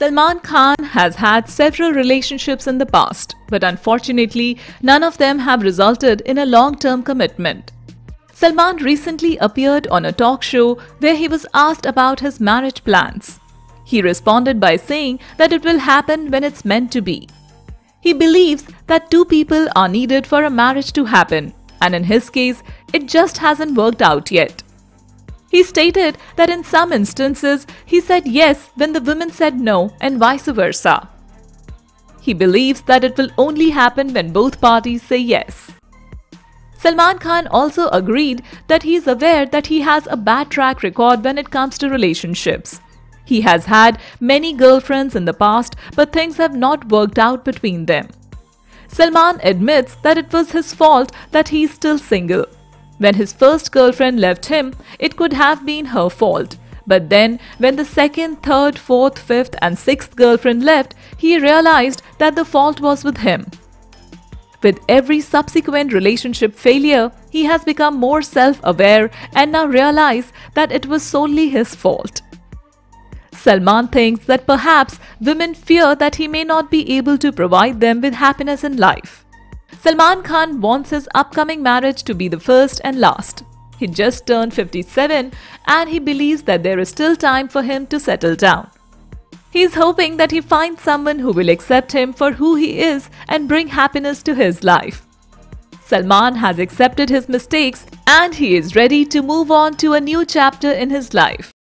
Salman Khan has had several relationships in the past, but unfortunately, none of them have resulted in a long term commitment. Salman recently appeared on a talk show where he was asked about his marriage plans. He responded by saying that it will happen when it's meant to be. He believes that two people are needed for a marriage to happen, and in his case, it just hasn't worked out yet. He stated that in some instances, he said yes when the women said no, and vice versa. He believes that it will only happen when both parties say yes. Salman Khan also agreed that he is aware that he has a bad track record when it comes to relationships. He has had many girlfriends in the past, but things have not worked out between them. Salman admits that it was his fault that he is still single. When his first girlfriend left him, it could have been her fault. But then, when the second, third, fourth, fifth, and sixth girlfriend left, he realized that the fault was with him. With every subsequent relationship failure, he has become more self aware and now realizes that it was solely his fault. Salman thinks that perhaps women fear that he may not be able to provide them with happiness in life. Salman Khan wants his upcoming marriage to be the first and last. He just turned 57 and he believes that there is still time for him to settle down. He is hoping that he finds someone who will accept him for who he is and bring happiness to his life. Salman has accepted his mistakes and he is ready to move on to a new chapter in his life.